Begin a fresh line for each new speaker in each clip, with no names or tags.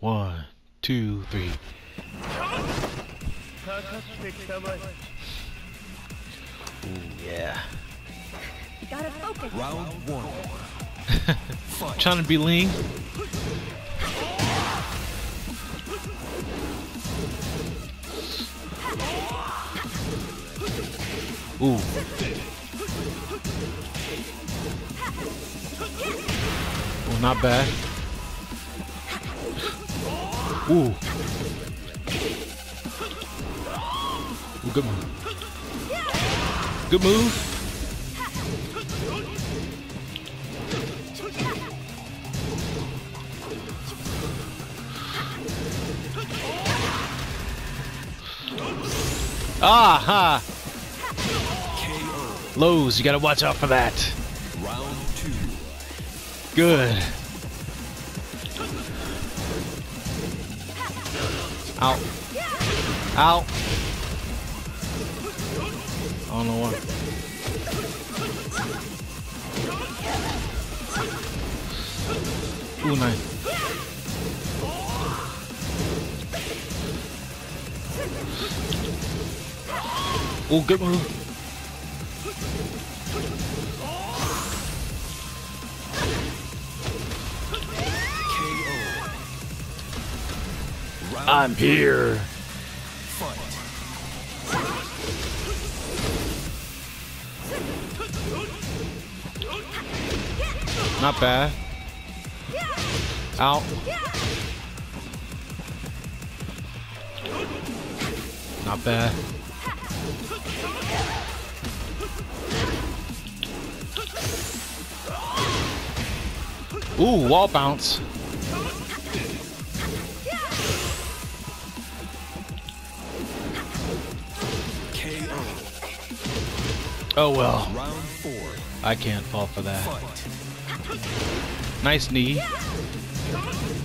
One, two, three. Yeah.
You gotta focus.
Round one.
Trying to be lean. Ooh. Well, not bad. Ooh. Ooh, good move. Good move. Ah ha!
KO.
Lowe's, you gotta watch out for that.
Round two.
Good. Out. Out. I don't know what. Ooh, nice. Ooh, good move. I'm here. Not bad. Out. Not bad. Ooh, wall bounce. Oh well,
Round four.
I can't fall for that. Nice knee.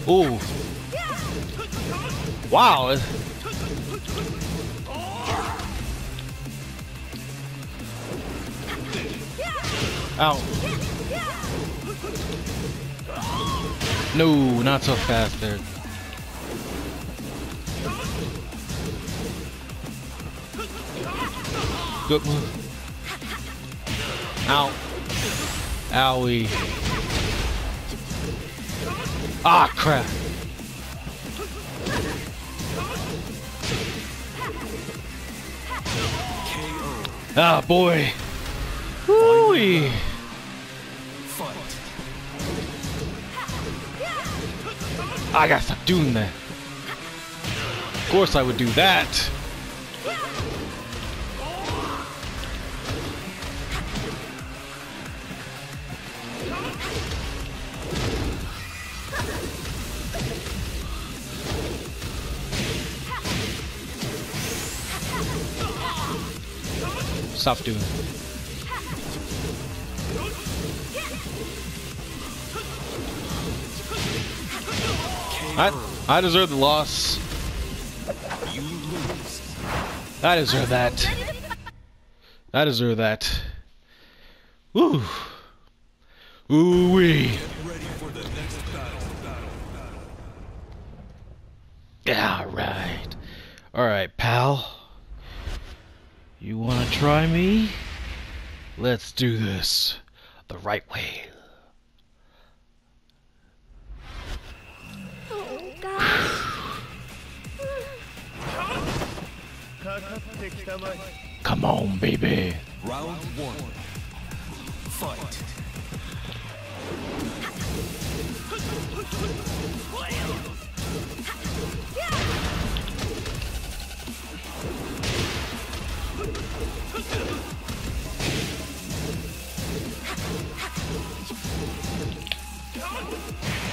Ooh. Wow. Ow. No, not so fast there. Good move. Ow. Owie. Ah, crap. Ah, boy. Woo-wee. I gotta stop doing that. Of course I would do that. Stop doing. I, I deserve the loss. I deserve that. I deserve that. Woo. Ooh wee. Yeah, right. Alright, pal try me? Let's do this the right way. Come on, baby.
Round one. Fight.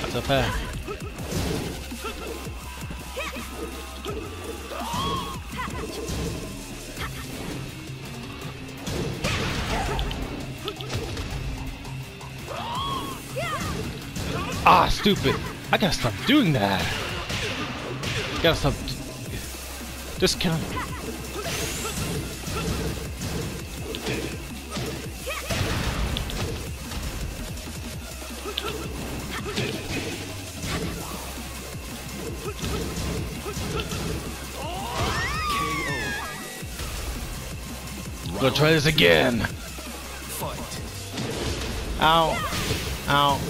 That's a fact. Ah, stupid. I gotta stop doing that. Gotta stop. Just count.
KO.
Gonna try this again.
Fight.
Ow. Ow.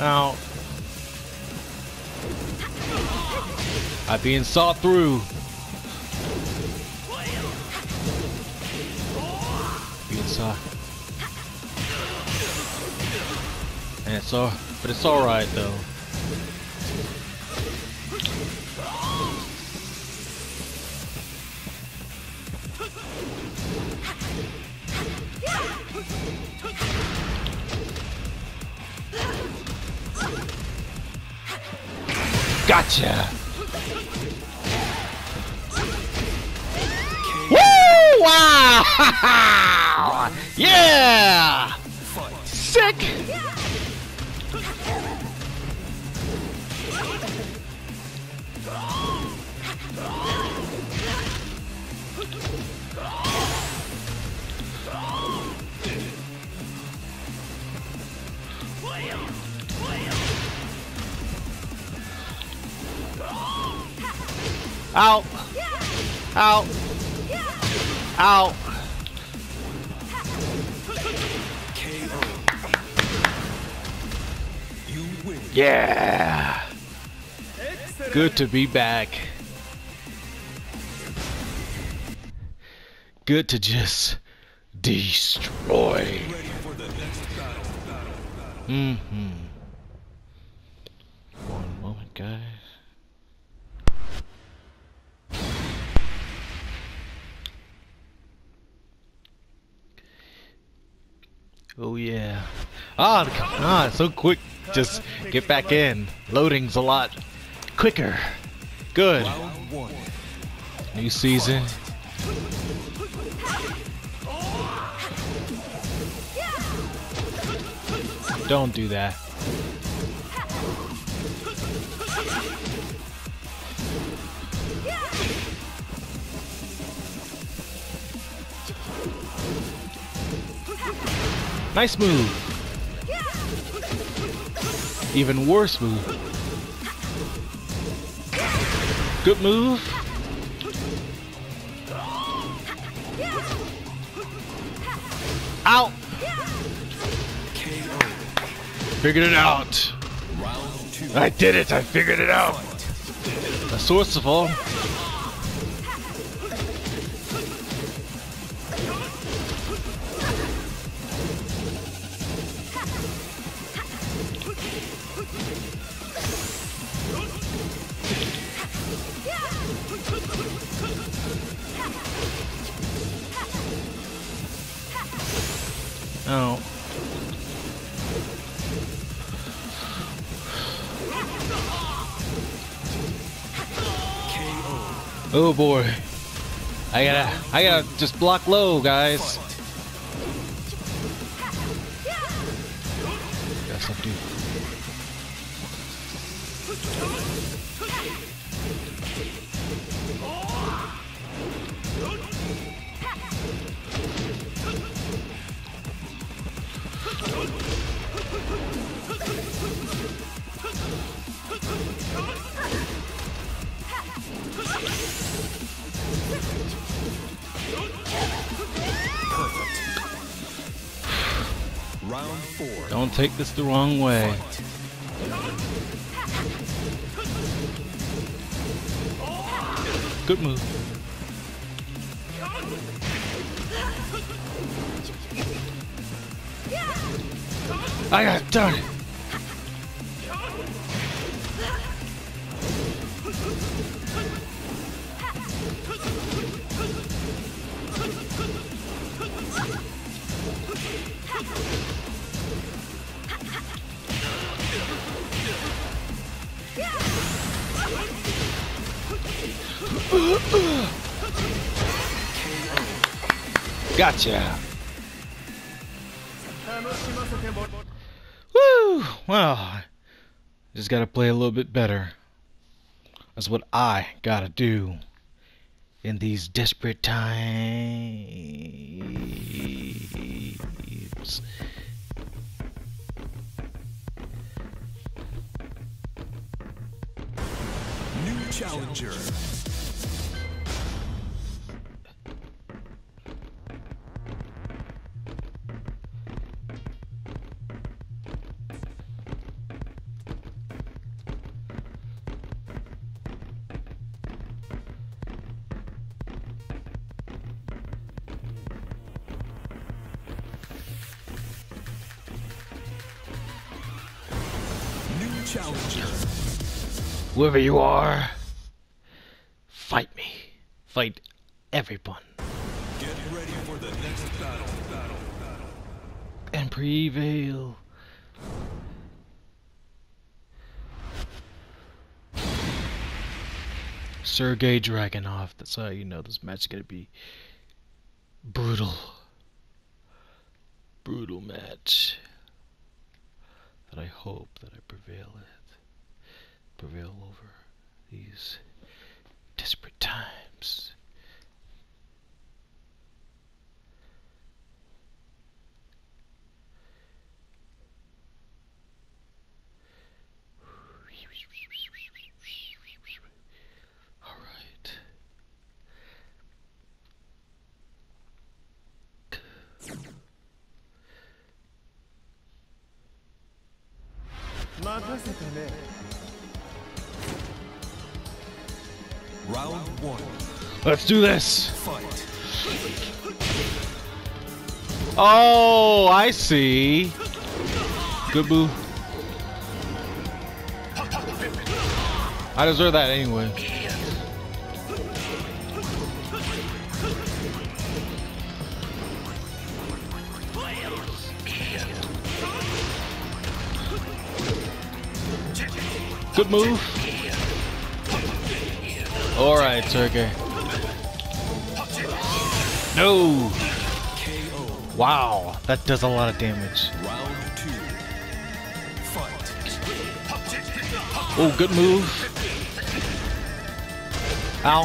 Ow. I'm being sawed through. Being sawed. And it's all, but it's alright though. Gotcha! Woo! Wow! yeah! Sick! Ow! Ow! Ow! Yeah! Good to be back. Good to just destroy.
Ready for the next battle.
Mm-hmm. One moment, guys. Oh yeah. Ah, it's so quick. Just get back in. Loading's a lot quicker. Good. New season. Don't do that. Nice move. Even worse move. Good move. Out. Figured it out. I did it. I figured it out. The source of all. Oh boy. I gotta, I gotta just block low, guys. Take this the wrong way. Good move. I got done it. Gotcha. Woo! Well, just gotta play a little bit better. That's what I gotta do in these desperate times.
New challenger.
Whoever you are, fight me. Fight everyone.
Get ready for the next battle. Battle. Battle.
And prevail. Sergey Dragunov. That's how you know this match is gonna be brutal. Brutal match. That I hope that I prevail at. Prevail over these desperate times. Let's do this. Oh, I see. Good move. I deserve that anyway. Good move. Alright, Sergey. No!
KO.
Wow, that does a lot of damage.
Round two. Fight.
Oh, good move. Ow.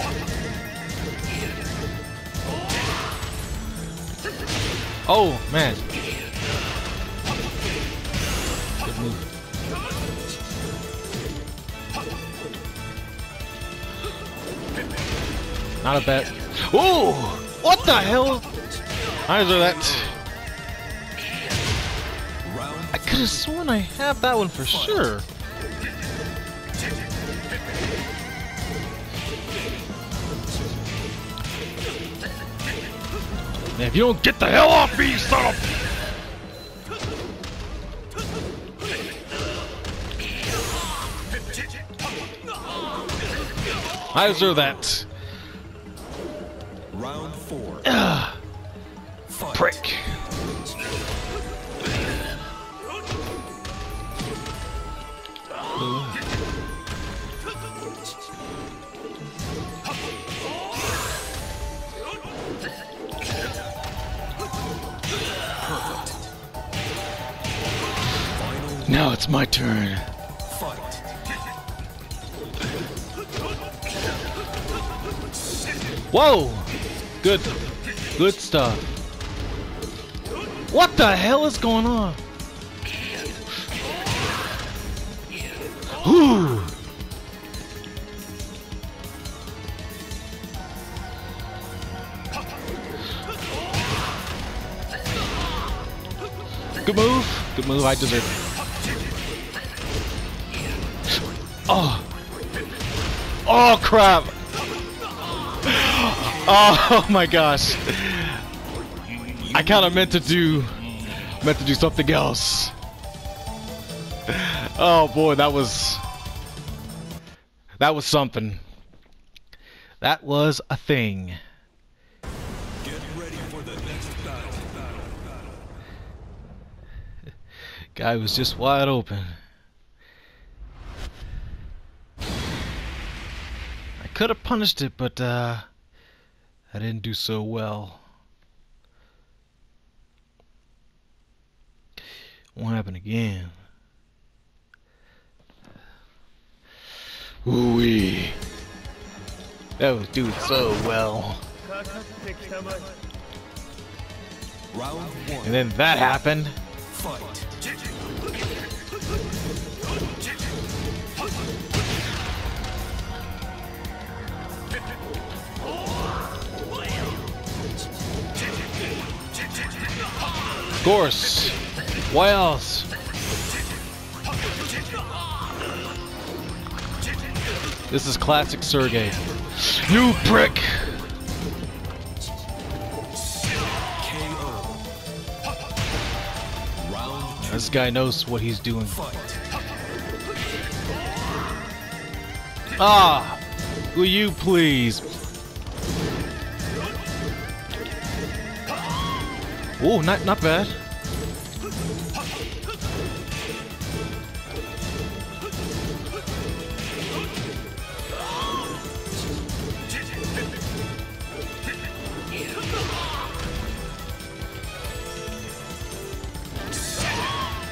Oh, man. Good move. Not a bet. Oh! What the hell? I deserve that. I could have sworn I had that one for sure. Man, if you don't get the hell off me, son of... I deserve that.
Fight.
Prick. Now it's my turn. Whoa! Good. Good stuff. What the hell is going on? Whew. Good move. Good move. I deserve it. Oh. Oh crap. Oh my gosh. I kind of meant to do meant to do something else. Oh boy, that was that was something. That was a thing.
Get ready for the next battle. battle. battle.
Guy was just wide open. I could have punished it, but uh, I didn't do so well. Won't happen again. Ooh -wee. That was doing so well. And then that happened.
Fight.
Course. Why else? This is classic Sergey. You prick! This guy knows what he's doing. Ah! Will you please? Oh, not not bad.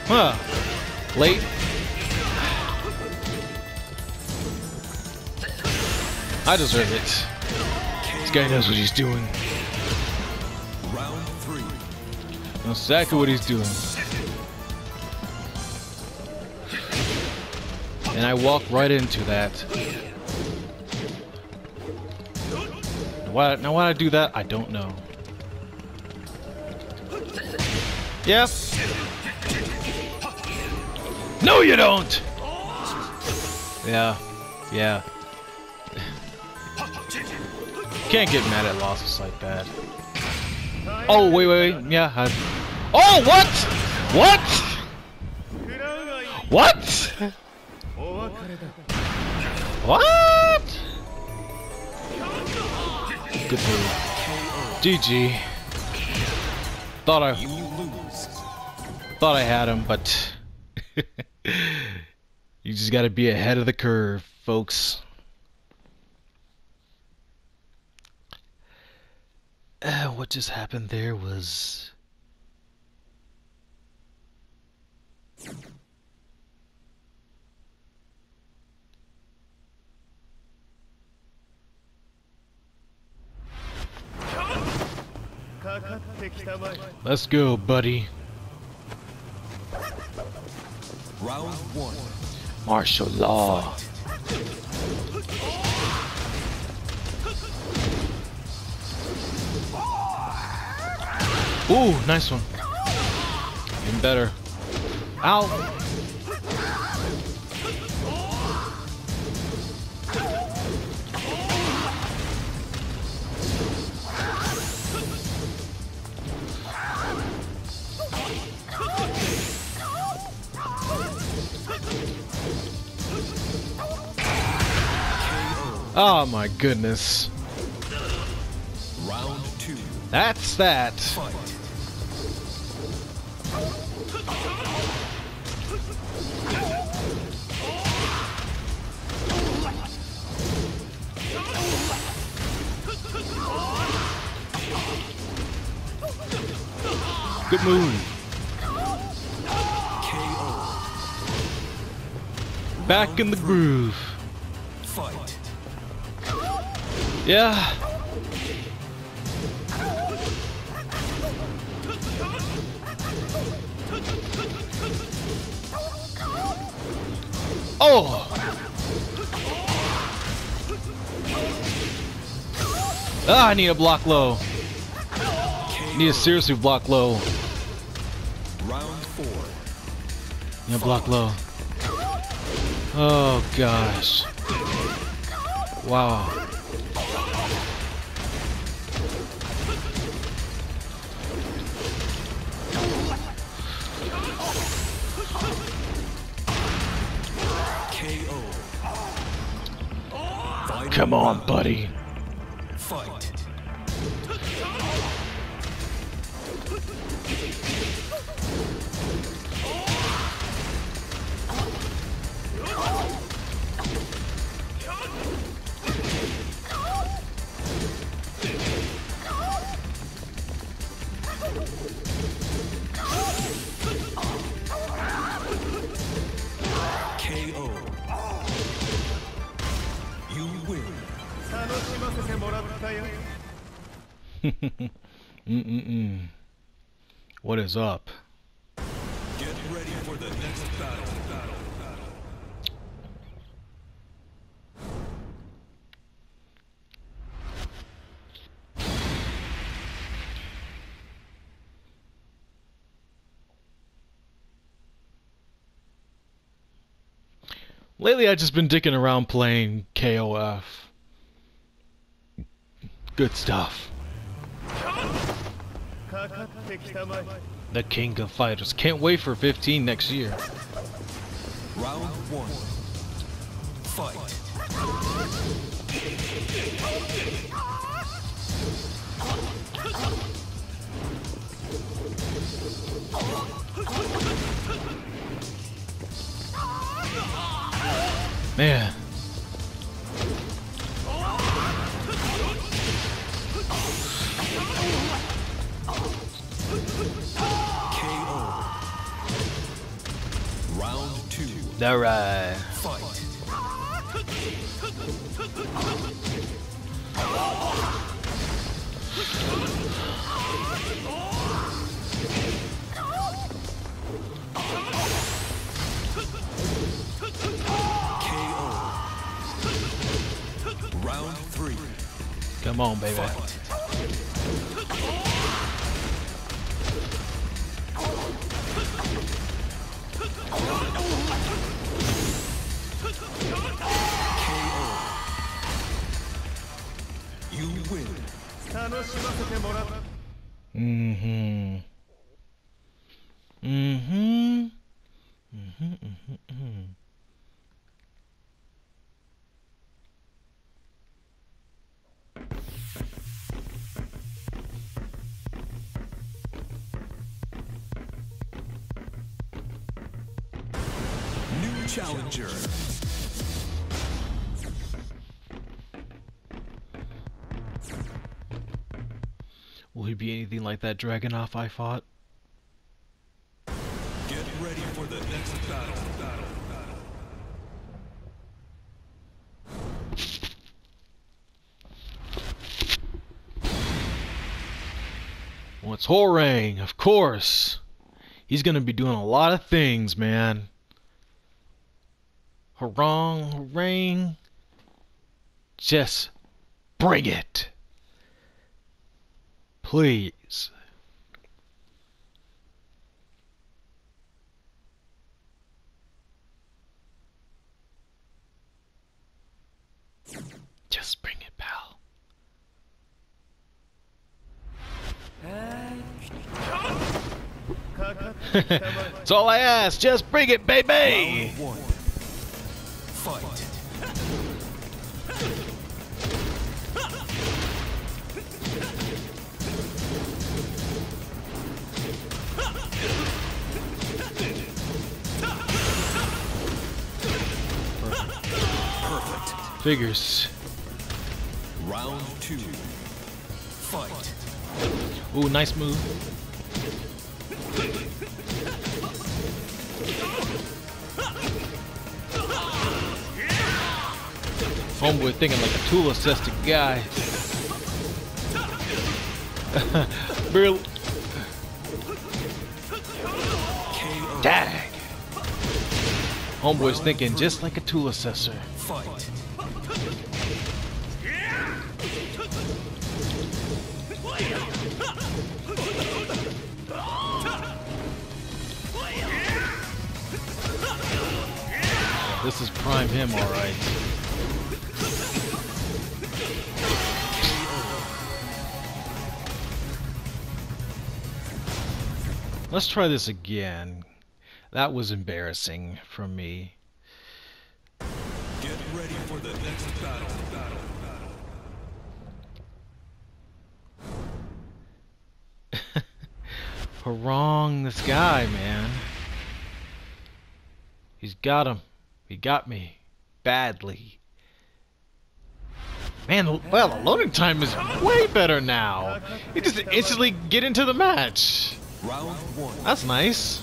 Huh. Late. I deserve it. This guy knows what he's doing. Exactly what he's doing. And I walk right into that. Why, now why I do that, I don't know. Yep. No, you don't! Yeah. Yeah. Can't get mad at losses like that. Oh, wait, wait, wait. Yeah. I... Oh, what? What? What? What? Good move. GG. Thought I thought I had him, but you just got to be ahead of the curve, folks. Uh, what just happened there was Let's go, buddy.
Round one.
Marshall Law. Ooh, nice one. Even better. Ow. Oh my goodness.
Round two.
That's that.
Fight.
Good move. Back in the groove.
Fight.
Yeah. Oh. Ah, I need a block low. Need to seriously block low. A block low. Oh gosh. Wow. Come on, buddy. Lately, I've just been dicking around playing KOF. Good stuff. The King of Fighters. Can't wait for 15 next year.
Round one. Fight.
Man.
KO. Round two.
Alright. Come like that Dragunov I fought?
Get ready for the next battle. battle. battle.
Well, it's Hwoarang, of course. He's gonna be doing a lot of things, man. Hwoarang, Hwoarang. Just bring it. Please. Just bring it, pal. That's all I ask. Just bring it, baby.
Fight.
Figures.
Round two. Fight.
Ooh, nice move. Homeboy thinking like a tool assisted guy. Barely.
KO.
Dang. Homeboy's thinking just like a tool assessor.
Fight.
This is prime him, alright. Let's try this again. That was embarrassing from me.
Get ready for the next battle. battle. battle.
Wrong, this guy, man. He's got him. He got me. Badly. Man, well, the loading time is way better now. You just instantly get into the match.
Round one.
That's nice.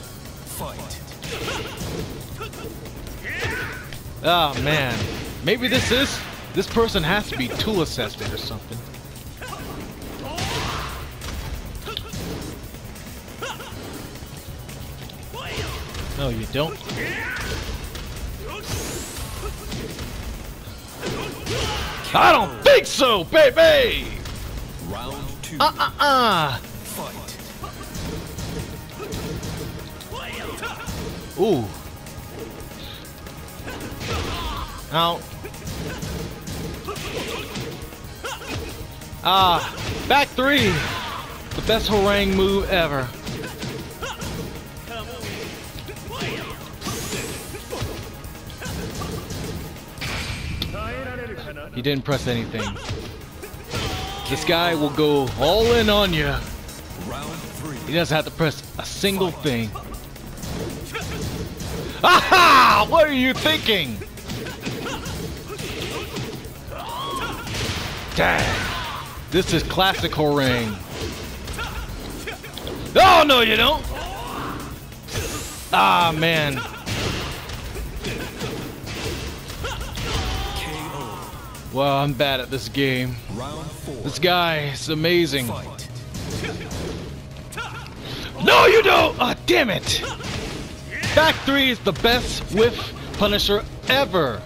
Oh, man. Maybe this is... This person has to be tool assessed or something. No, you don't. I don't think so, baby!
Round two.
Uh-uh-uh!
Fight.
Ooh. Out. Ah, back three. The best Hwoarang move ever. He didn't press anything. This guy will go all in on you. He doesn't have to press a single thing. Aha! What are you thinking? Dang. This is classic Hwoarang. Oh, no, you don't. Ah, man. Well, I'm bad at this game. This guy is amazing.
Fight.
No, you don't! Ah, damn it! Back three is the best whiff punisher ever.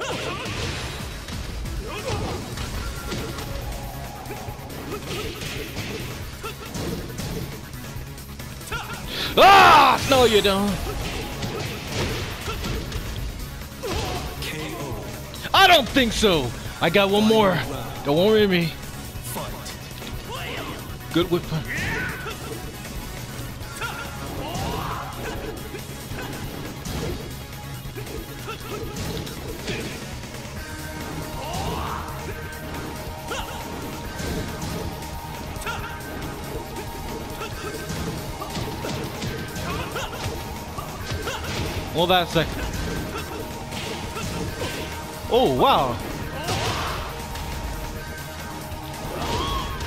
Ah! No, you don't. I don't think so. I got one more. Don't worry me. Good whip. Hold that a sec. Oh wow.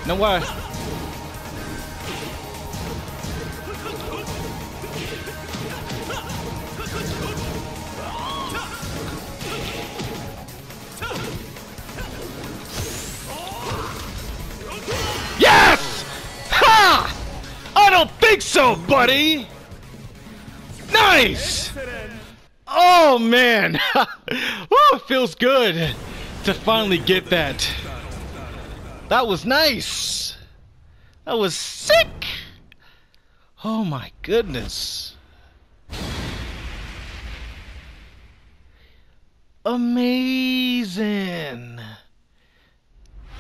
Now why? Yes! Ha! I don't think so, buddy. Nice. Oh man, Woo, oh, it feels good to finally get that. That was nice. That was sick. Oh my goodness. Amazing.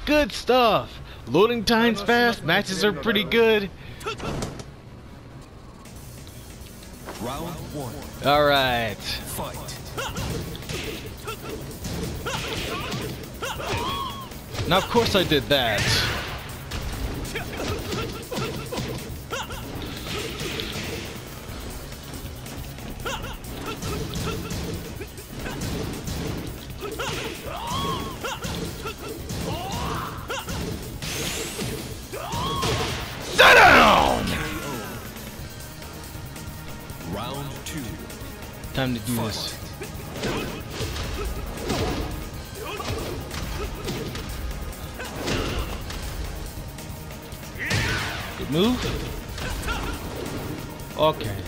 Good stuff. Loading times fast, matches are pretty good.
Round one.
All right.
Fight.
Now, of course, I did that. Time to do this. Good move. Okay.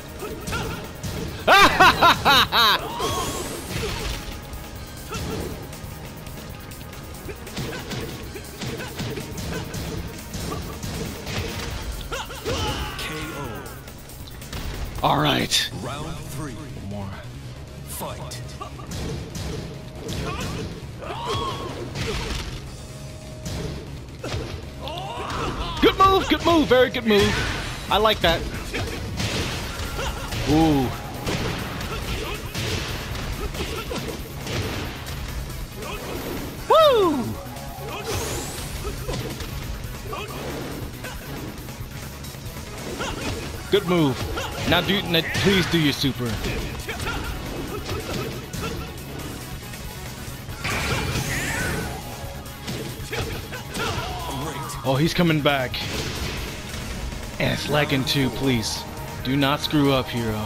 Good move. I like that. Ooh. Woo! Good move. Now do now please do your super. Oh, he's coming back. And lagging too, please. Do not screw up, hero.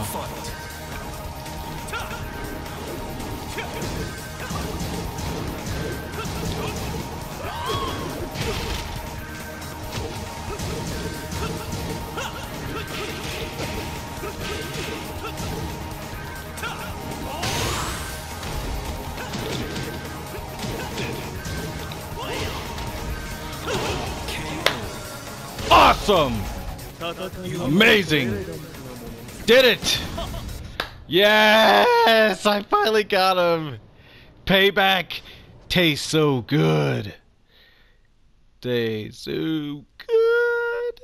Awesome! Amazing! Did it! Yes! I finally got him! payback tastes so good. Tastes so good.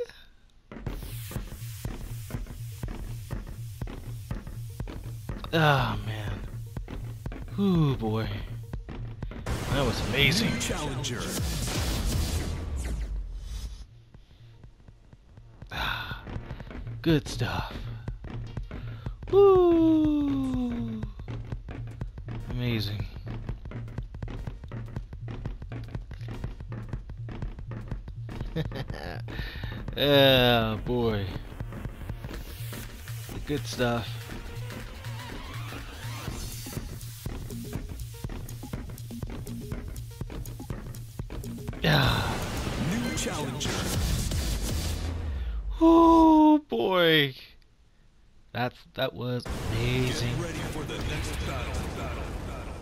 Ah man. Ooh boy. That was amazing.
Challenger.
Good stuff. Woo! Amazing. yeah, boy. Good stuff. Yeah.
New challenger.
Oh boy. That's that was amazing.
Ready for the next battle. battle, battle.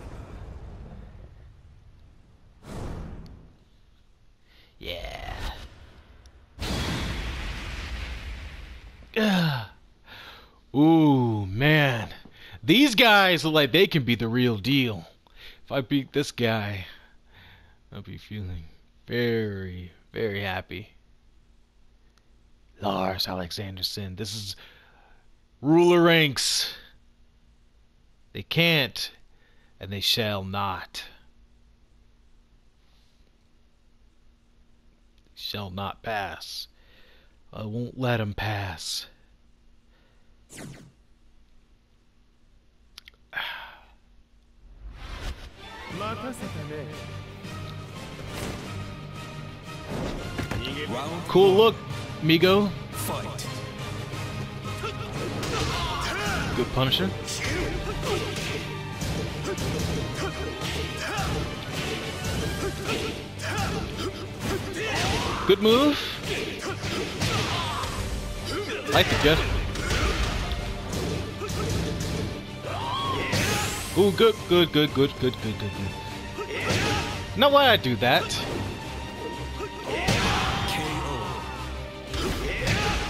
Yeah. Ah. Ooh, man. These guys look like they can be the real deal. If I beat this guy, I'll be feeling very, very happy. Lars Alexandersson, this is ruler ranks. They can't, and they shall not. shall not pass. I won't let him pass. Cool look, Migo.
fight.
Good Punisher. Good move. Like the good. Ooh, good, good, good, good, good, good, good, good. Now why I do that?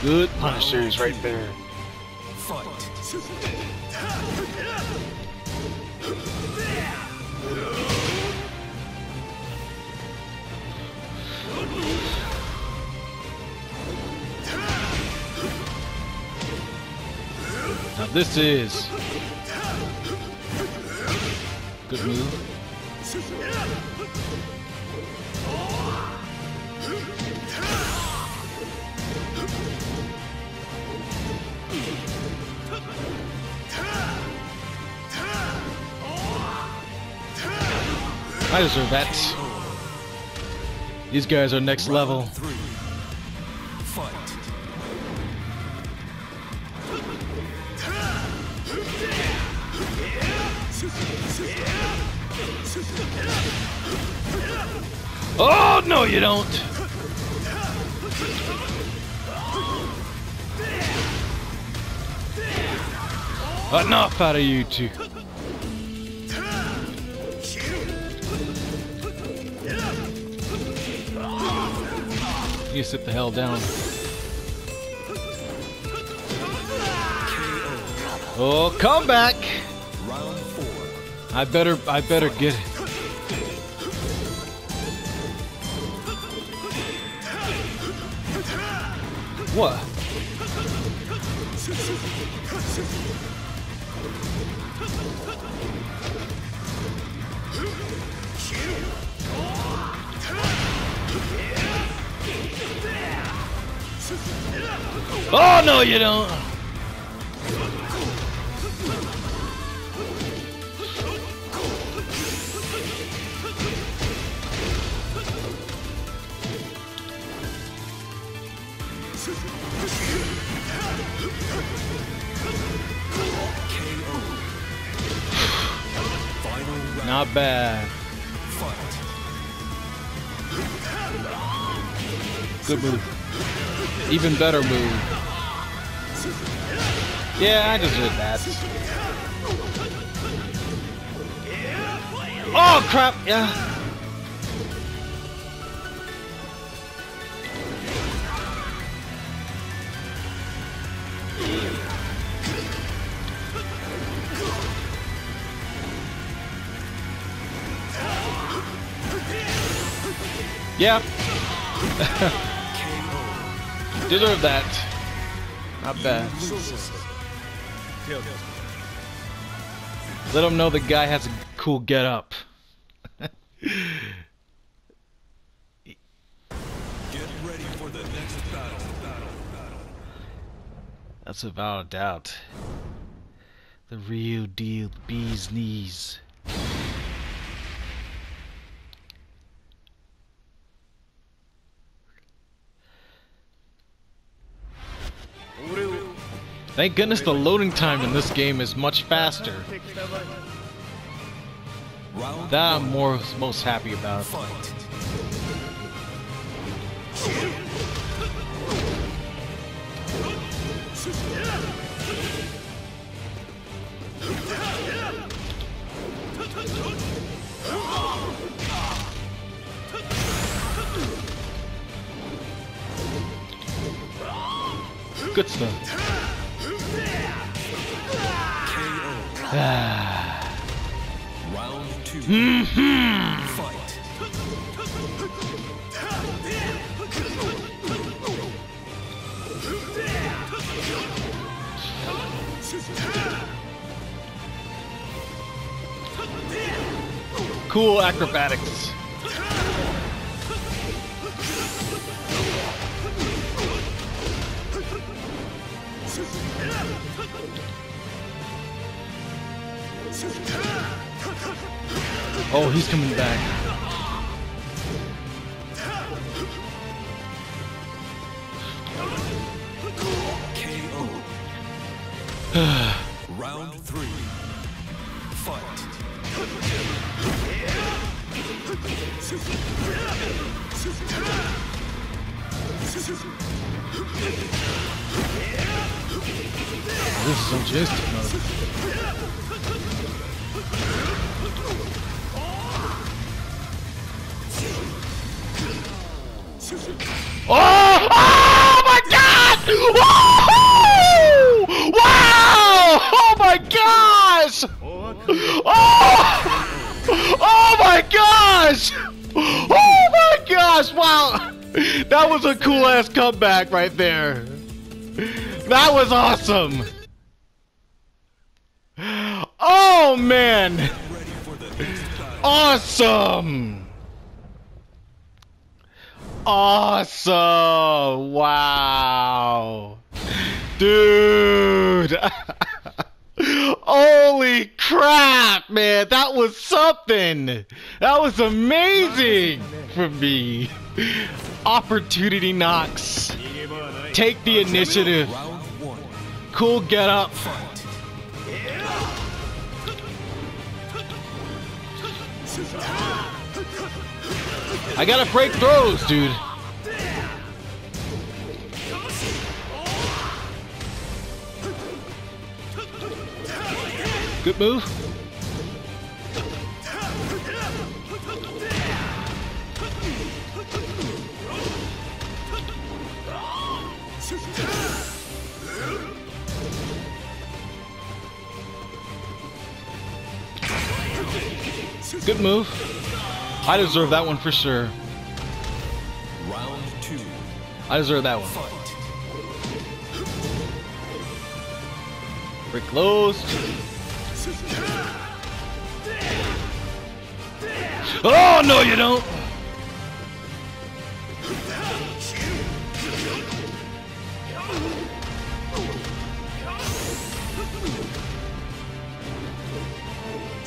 Good Punishers right there.
Fight.
Now this is good move. I deserve that. These guys are next level.
Round three. Fight.
Oh no, you don't. Enough out of you two. You sit the hell down. Oh, come back! I better, I better get it. What? Oh no, you don't. Not bad. Good move. Even better move. Yeah, I just did that. Oh crap! Yeah. Yeah. Deserve that. Not bad. Let him know the guy has a cool get up.
Get ready for the next battle. battle, battle.
That's without a doubt. The real deal, bee's knees. Thank goodness the loading time in this game is much faster. That I'm more, most happy about. Good stuff.
Round two.
Mhm.
Fight.
Cool acrobatics. Oh, he's coming back.
KO. Round three. Fight.
This is some mode. Oh! oh my god! Whoa! Wow! Oh my gosh! Oh! Oh my gosh! Oh my gosh! Wow! That was a cool ass comeback right there. That was awesome! Oh man! Awesome! Awesome! Wow! Dude! Holy crap, man! That was something! That was amazing for me! Opportunity knocks. Take the initiative. Cool get up. I gotta break throws, dude. Good move. Good move. I deserve that one for sure.
Round two.
I deserve that one.
Fight.
Break closed. Oh no, you don't.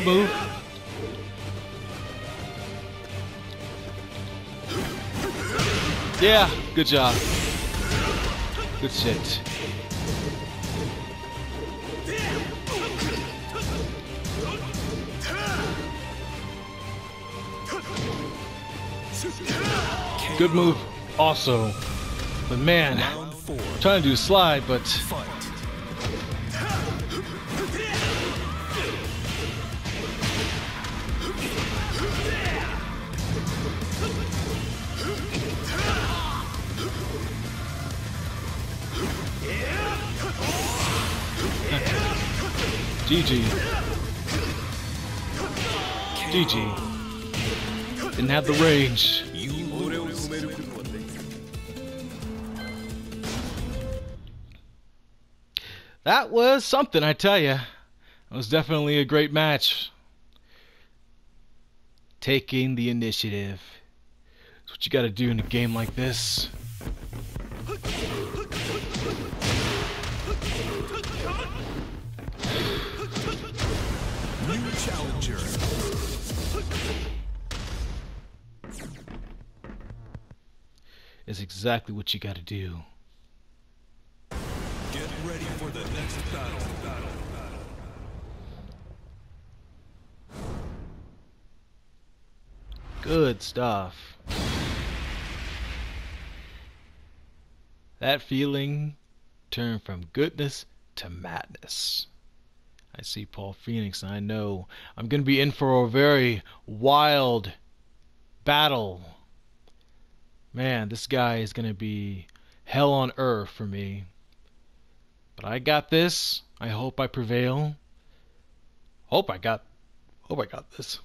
Good move. Yeah, good job. Good shit. Good move, also. But man, trying to do slide, but GG. GG. Didn't have the range. That was something, I tell you. It was definitely a great match. Taking the initiative. That's what you gotta do in a game like this. It's exactly what you gotta do.
Get ready for the next battle. battle.
Good stuff. That feeling turned from goodness to madness. I see Paul Phoenix and I know I'm going to be in for a very wild battle man, this guy is going to be hell on earth for me. But I got this. I hope I prevail. Hope I got hope I got this.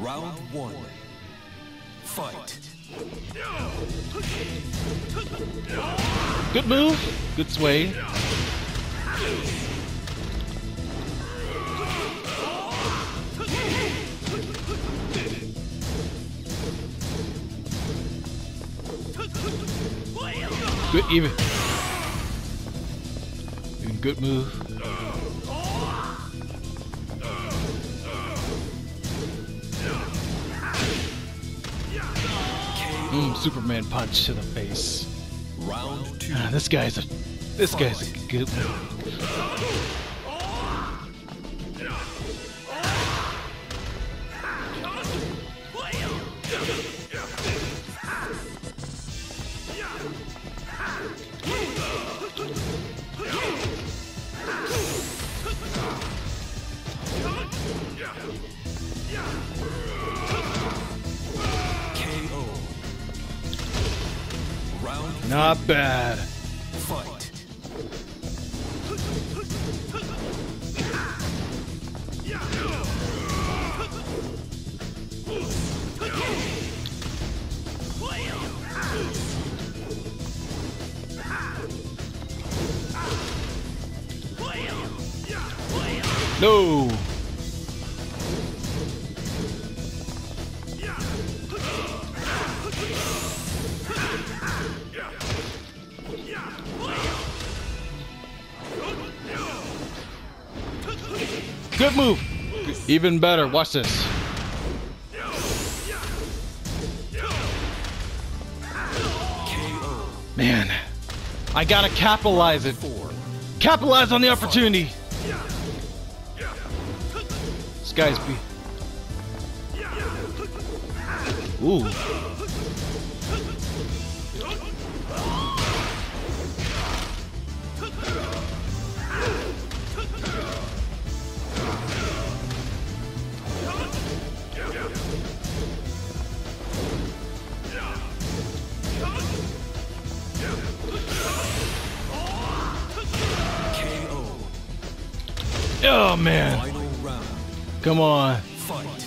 Round 1 Fight.
Good move. Good sway. Good even. Good move. Mm, Superman punch to the face.
Round two.
Ah, this guy's a this guy's a good Not bad. Even better. Watch this. Man, I gotta capitalize it. Capitalize on the opportunity. This guy's be. Ooh. Oh man. Come on.
Fight.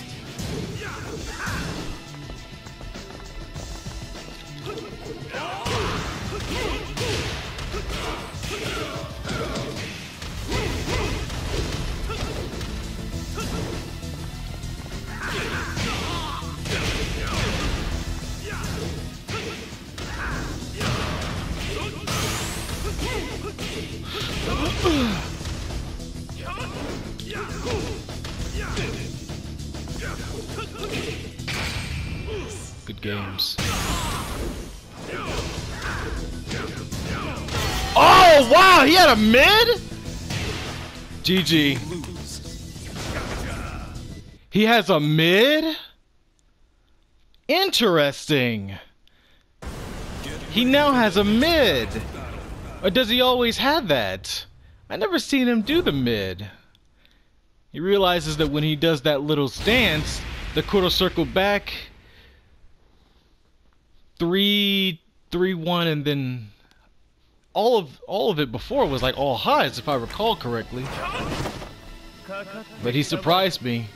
Had a mid? GG. He has a mid? Interesting. He now has a mid. Or does he always have that? I never seen him do the mid. He realizes that when he does that little stance, the quarter circle back, three, three, one, and then all of all of it before was like all highs, if I recall correctly. But he surprised me.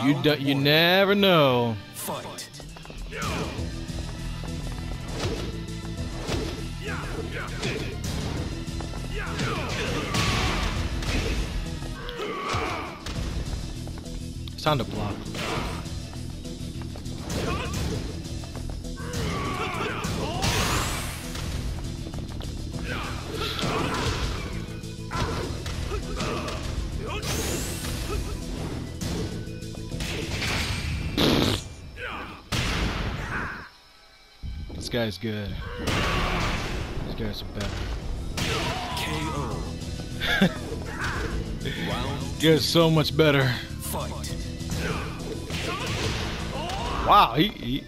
You do, you never know.
Fight.
It's time to block. Guy's good. These guys are better.
KO.
so much better.
fight.
Wow, he, he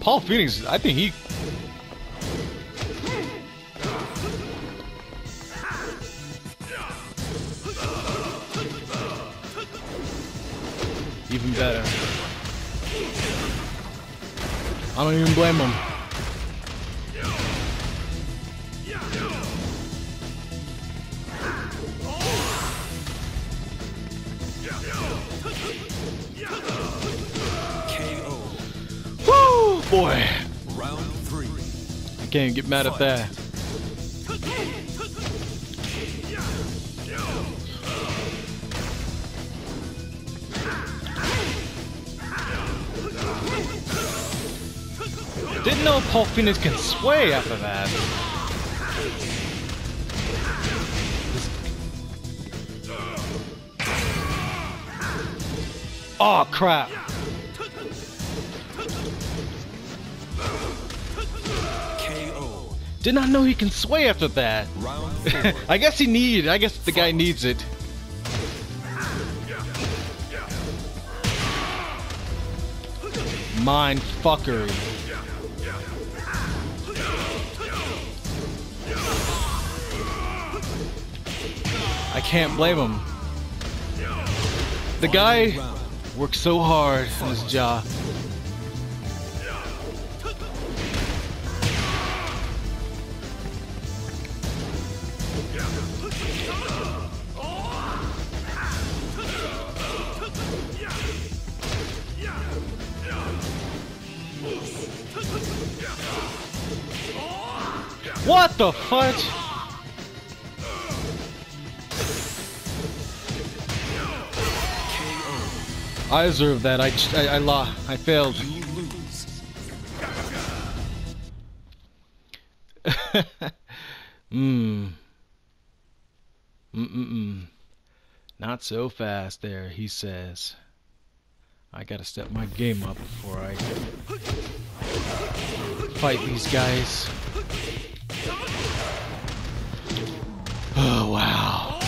Paul Phoenix, I think he even better. I don't even blame him. Get mad at that. Didn't know Paul Phoenix can sway after that. Oh crap. Did not know he can sway after that. I guess he needed. I guess the guy needs it. Mind fuckery. I can't blame him. The guy works so hard on his job. What the fudge? I deserve that. I I, I, I failed. Not so fast there, he says. I gotta step my game up before I fight these guys. Oh, wow.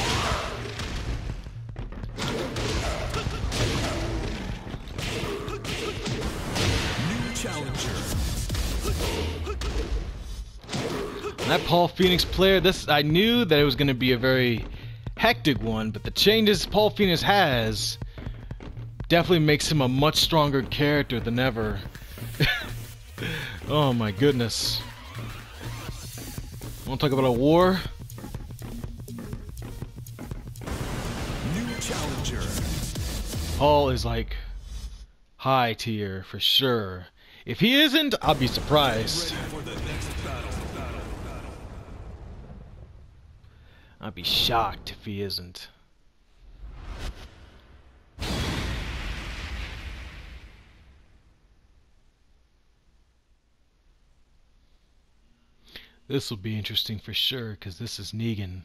New challenger.
That Paul Phoenix player, this I knew that it was gonna be a very hectic one, but the changes Paul Phoenix has definitely makes him a much stronger character than ever. oh my goodness. Wanna talk about a war?
New challenger.
Paul is like high tier for sure. If he isn't, I'll be surprised.
Ready for the next battle.
I'd be shocked if he isn't. This will be interesting for sure, because this is Negan.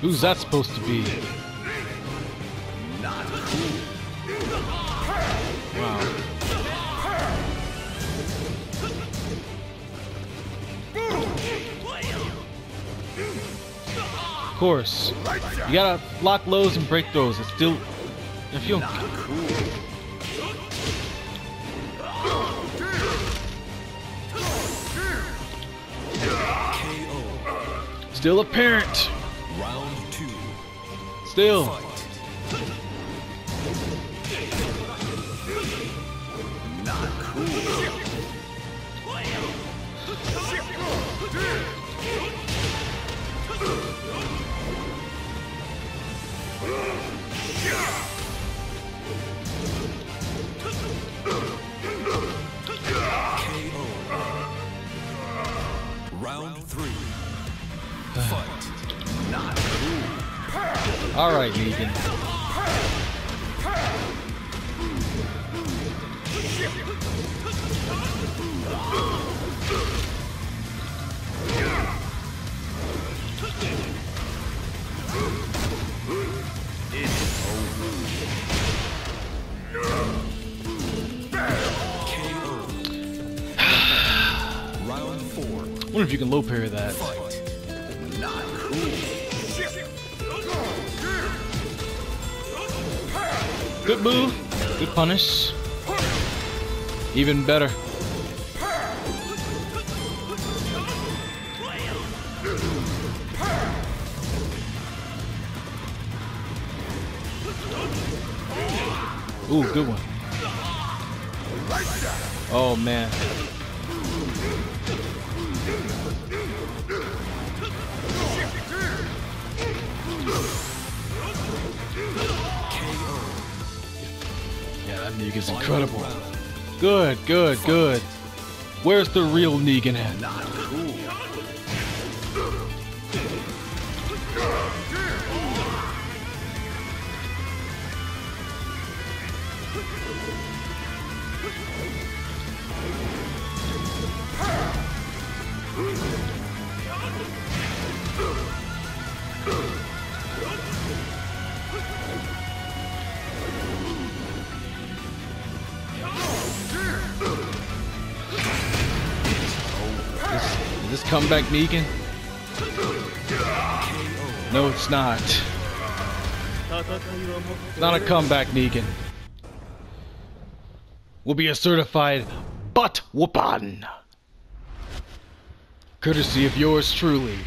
Who's that supposed to be? Wow. Of course. You gotta lock lows and break those. It's still. If you still a parent.
Round two.
Still. Low parry that. Good move. Good punish. Even better. Ooh, good one. Oh man. That Negan's incredible. Good, good, good. Where's the real Negan at? Negan? No, it's not. Not a comeback, Negan. Will be a certified butt whoopon. Courtesy of yours truly.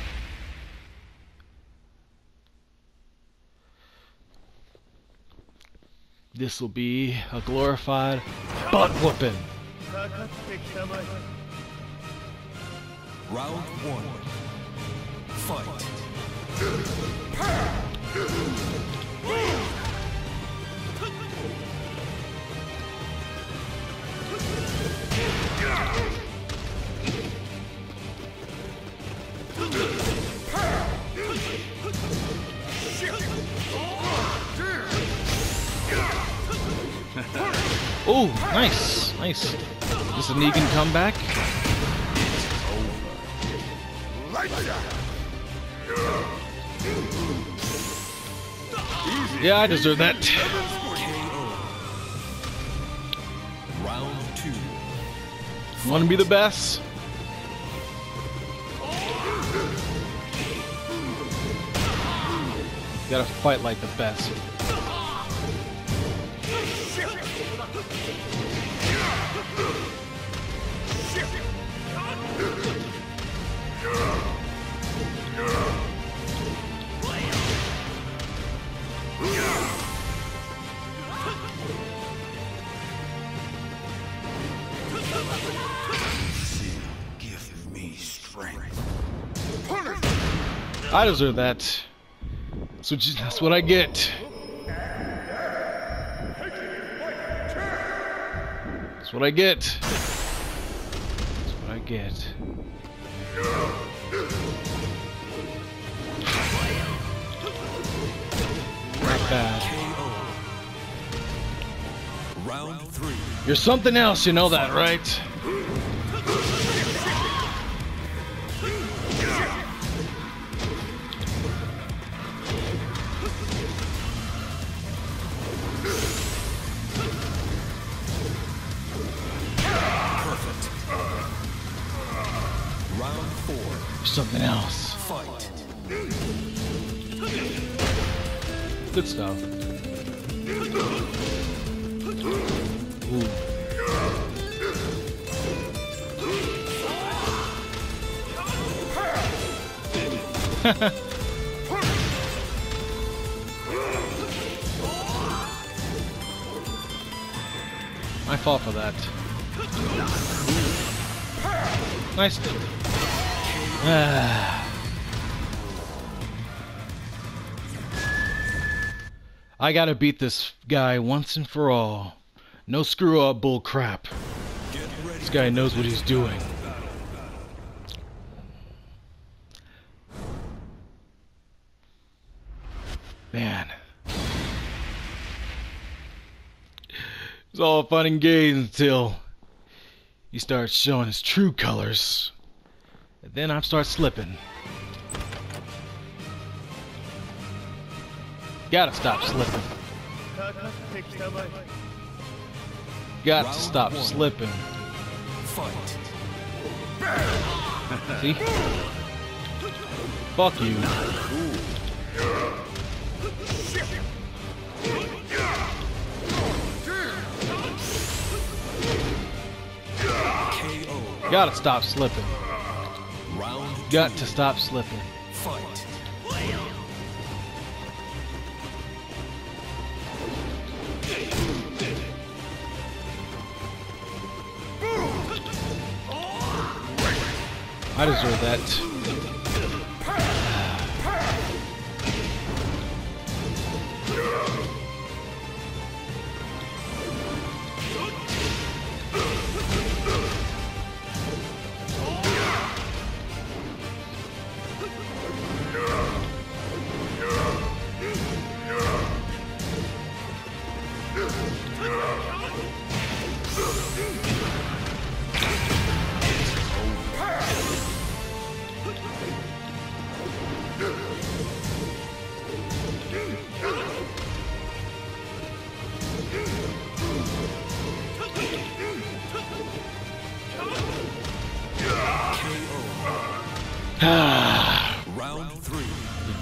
This will be a glorified butt whooping.
Round one. Fight.
oh, nice, nice. Is an Negan comeback? Yeah, I deserve that. Want to be the best? Gotta fight like the best. I deserve that. What, that's what I get. That's what I get. That's what I get. Not bad.
Round three.
You're something else, you know that, right? Good stuff. Ooh. I fall for that. Nice. Ah. I gotta beat this guy once and for all. No screw up bull crap. This guy knows what he's doing. Man. It's all fun and games until he starts showing his true colors. And then I start slipping. Gotta stop slipping. Got
Round to
stop
one.
slipping.
Fight.
See? Fuck you. Gotta stop slipping.
Round
Gotta stop slipping.
Fight.
I deserve that.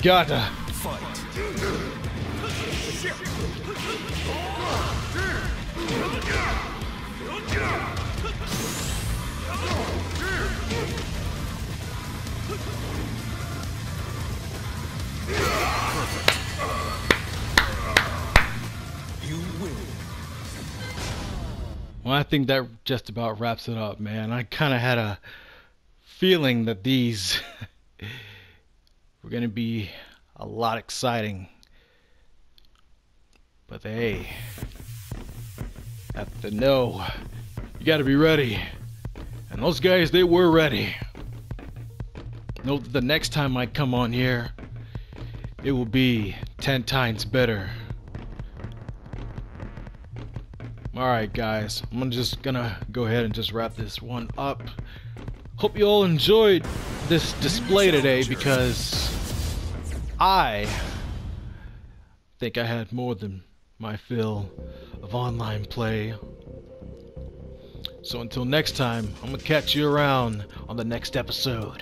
Gotta. Well, I think that just about wraps it up, man. I kind of had a feeling that these going to be a lot exciting. But hey, have to know you got to be ready. And those guys, they were ready. Know that the next time I come on here, it will be 10 times better. Alright guys, I'm just gonna go ahead and just wrap this one up. Hope you all enjoyed this display today because I think I had more than my fill of online play. So until next time, I'm gonna catch you around on the next episode.